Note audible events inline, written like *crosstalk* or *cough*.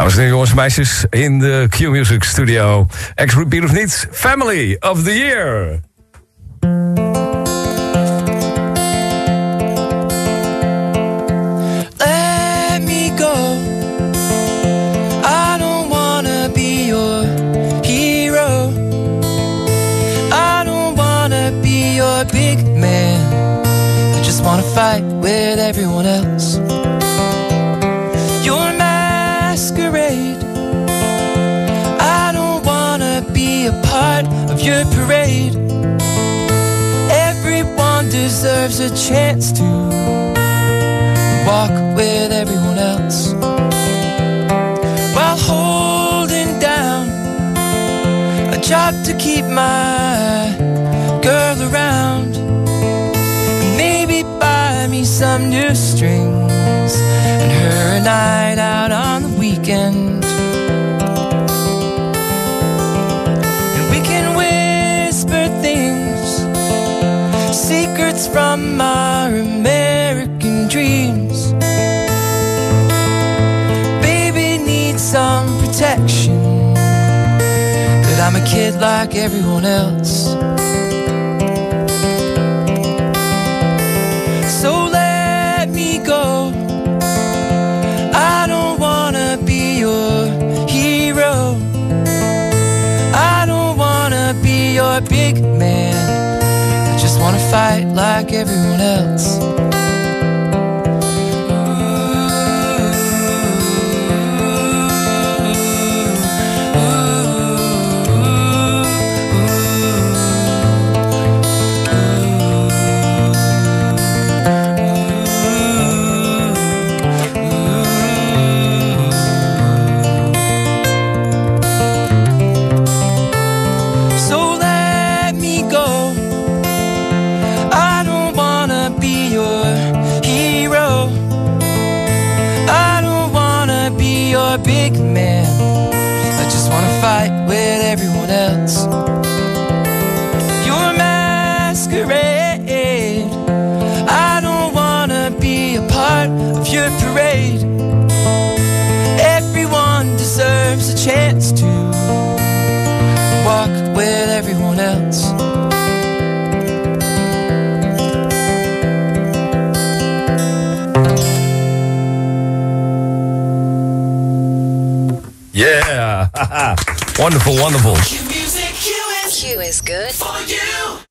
Dames en heren, jongens en meisjes, in de Q-Music studio. Ex-repeat of niet, Family of the Year. Your parade. Everyone deserves a chance to walk with everyone else while holding down a job to keep my girl around. Maybe buy me some new strings and her a night out on the weekend. From our American dreams. Baby needs some protection, but I'm a kid like everyone else. So let me go. I don't wanna be your hero. I don't wanna be your big man. Wanna fight like everyone else. Your hero. I don't wanna be your big man. I just wanna fight with everyone else. Your masquerade. I don't wanna be a part of your parade. Everyone deserves a chance to walk with everyone else. Yeah. *laughs* wonderful, wonderful. Q is good. For you.